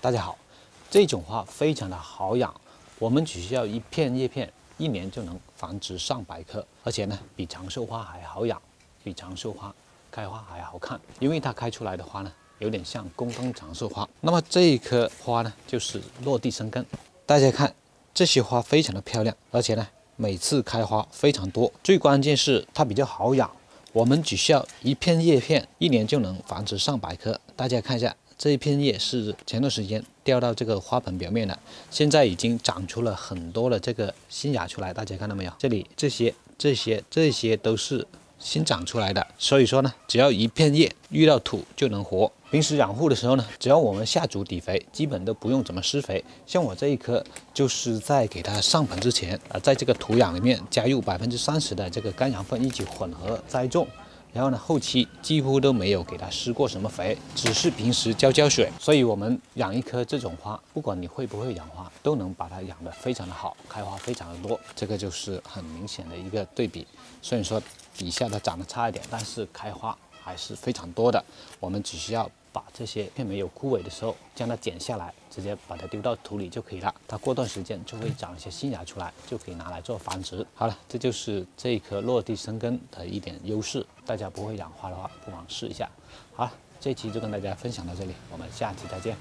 大家好，这种花非常的好养，我们只需要一片叶片，一年就能繁殖上百棵，而且呢，比长寿花还好养，比长寿花开花还好看，因为它开出来的花呢，有点像宫灯长寿花。那么这一棵花呢，就是落地生根。大家看这些花非常的漂亮，而且呢，每次开花非常多，最关键是它比较好养，我们只需要一片叶片，一年就能繁殖上百棵。大家看一下。这一片叶是前段时间掉到这个花盆表面的，现在已经长出了很多的这个新芽出来，大家看到没有？这里这些、这些、这些都是新长出来的。所以说呢，只要一片叶遇到土就能活。平时养护的时候呢，只要我们下足底肥，基本都不用怎么施肥。像我这一棵，就是在给它上盆之前啊，在这个土壤里面加入百分之三十的这个干养分一起混合栽种。然后呢，后期几乎都没有给它施过什么肥，只是平时浇浇水。所以，我们养一棵这种花，不管你会不会养花，都能把它养得非常的好，开花非常的多。这个就是很明显的一个对比。虽然说底下它长得差一点，但是开花还是非常多的。我们只需要。把这些片没有枯萎的时候，将它剪下来，直接把它丢到土里就可以了。它过段时间就会长一些新芽出来，就可以拿来做繁殖。好了，这就是这一棵落地生根的一点优势。大家不会养花的话，不妨试一下。好了，这期就跟大家分享到这里，我们下期再见。